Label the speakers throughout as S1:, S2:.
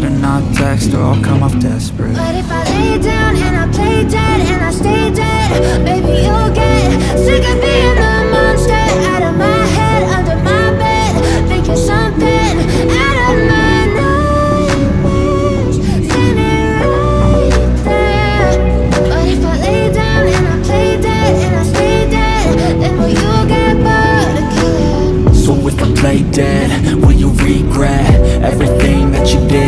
S1: better not text or I'll come off desperate.
S2: But if I lay down and I play dead and I stay dead Baby, you'll get sick of being the monster Out of my head, under my bed Thinking something out of my nightmares. Standing right there? But if I lay down and I play dead and I stay dead Then will you get bored of killing?
S1: So if I play dead, will you regret Everything that you did,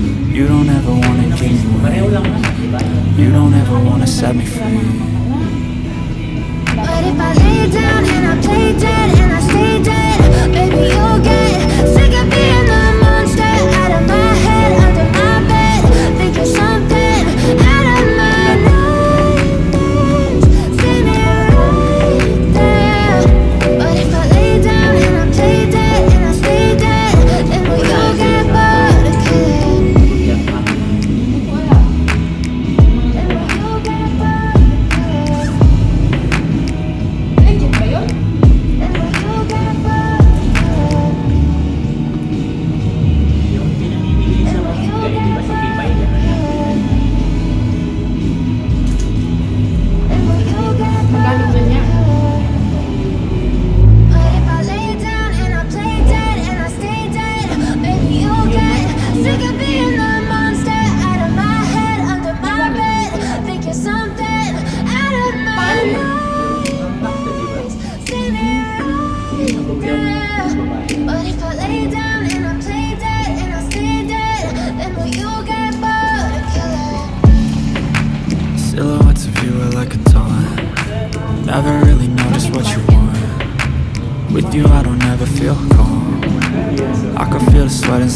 S1: You don't ever wanna give me wings You don't ever wanna set me free.
S2: But if I lay down and I play dead and I stay dead Baby, you'll get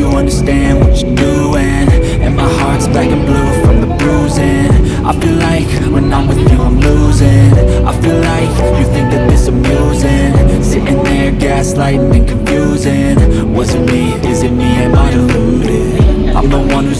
S1: you understand what you're doing. And my heart's black and blue from the bruising. I feel like when I'm with you I'm losing. I feel like you think that this amusing. Sitting there gaslighting and confusing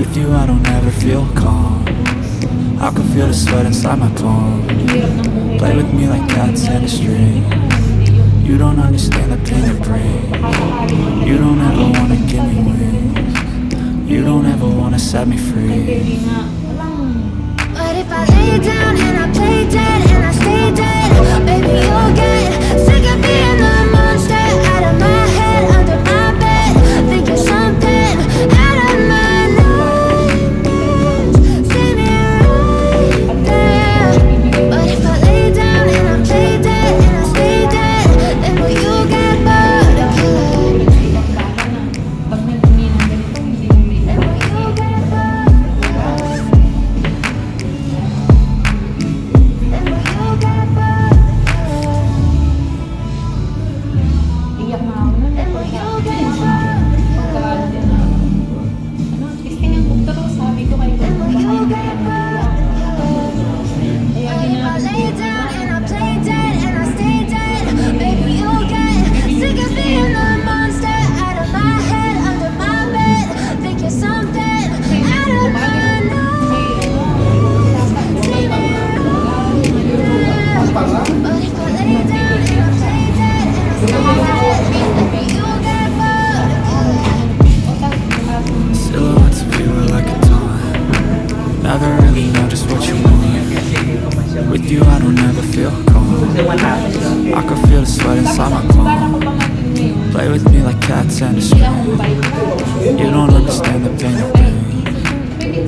S1: With you I don't ever feel calm. I can feel the sweat inside my palm. Play with me like cats and a string. You don't understand the pain it brings. You don't ever wanna give me wings. You don't ever wanna set me free.
S2: But if I lay down and I play dead and I stay dead, baby you'll get sick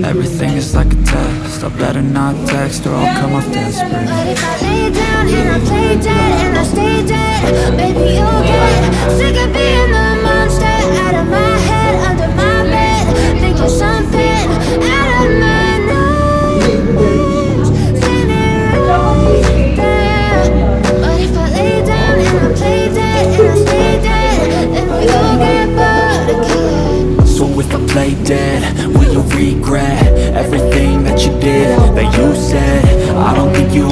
S1: everything is like a test I better not text or I'll come off desperate
S2: But if I lay down and I play dead and I stay dead, baby you'll get sick of being the monster out of my head, under my bed, thinking something out of my nightmares. But if I lay down and I play dead and I stay dead, then you get bored again?
S1: So if I play dead, will you regret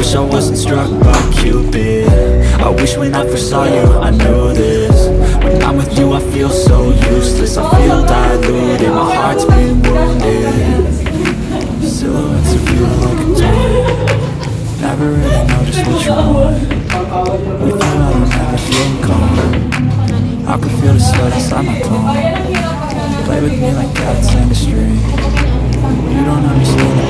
S1: wish I wasn't struck by Cupid. I wish when I first saw you I knew this When I'm with you I feel so useless. I feel diluted, my heart's been wounded. Silhouettes of you like a taunt Never really know just what you want with you, I don't ever feel calm. I can feel the sweat inside my palm. Play with me like cats and a string. You don't understand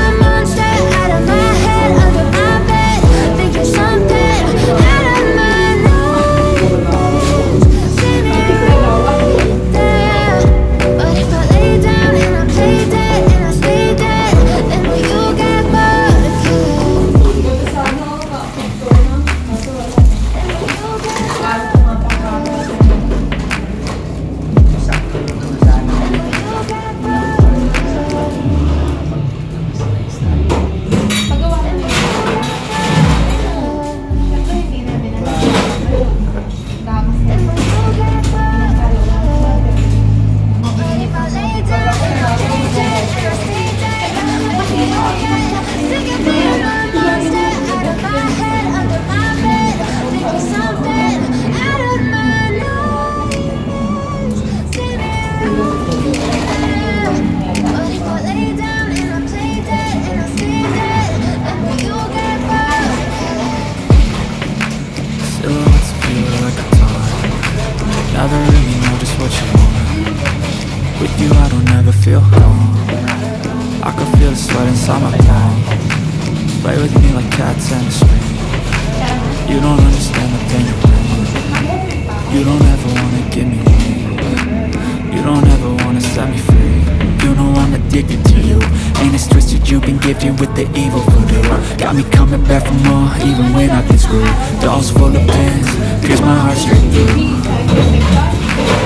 S1: gifted with the evil voodoo. Got me coming back for more even when I've been screwed. Dolls full of pins, pierce my heart straight through.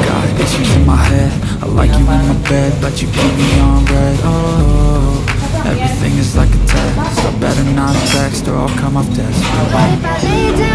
S1: Got issues in my head. I like you in my bed, but you keep me on red. Oh, everything is like a test. I better not text or I'll come off desperate